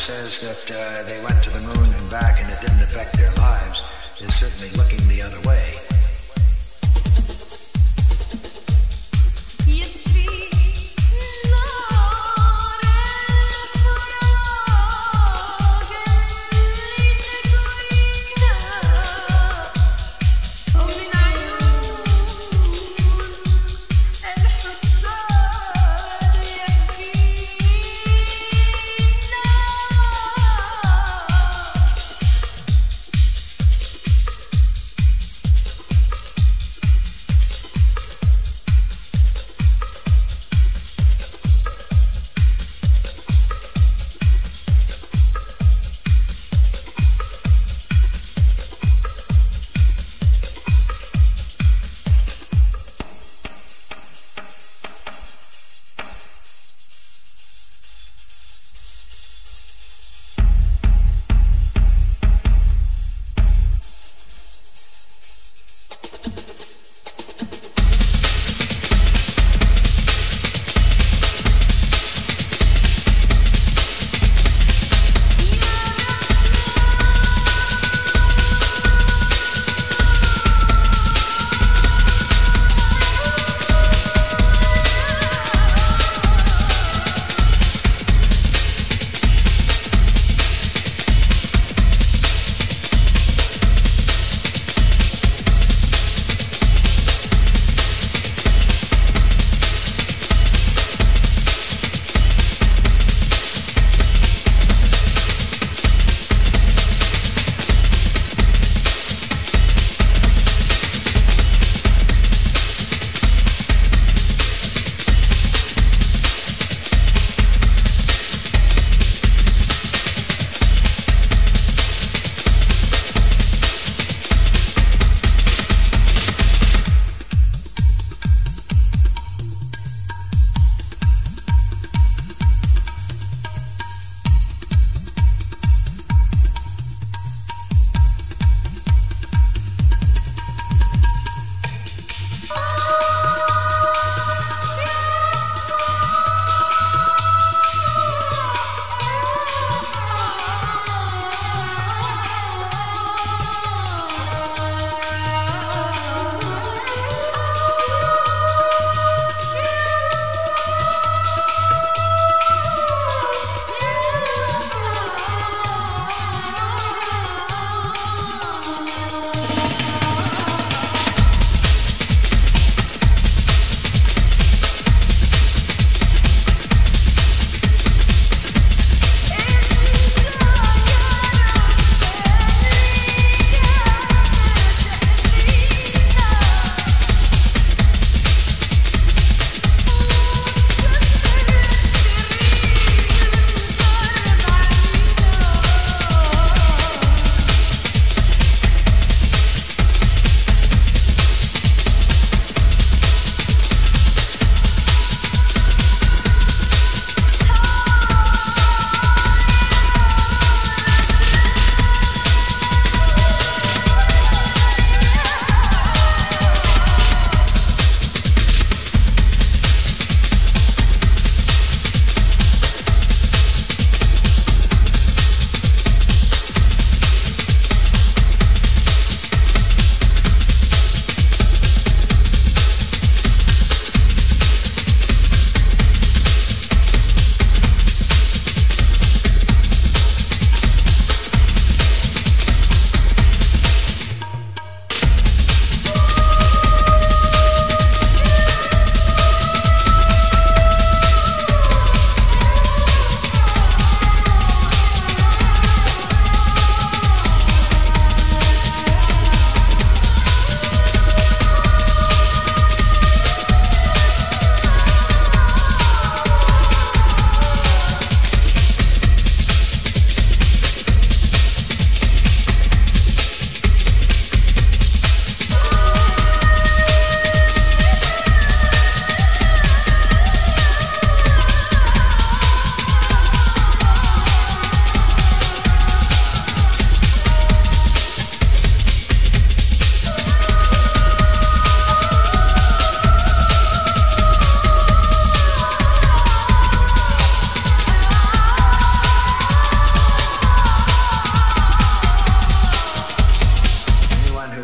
says that uh, they went to the moon and back and it didn't affect their lives is certainly looking the other way.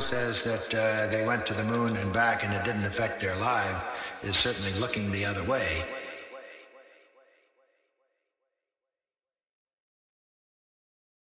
Says that uh, they went to the moon and back and it didn't affect their life is certainly looking the other way.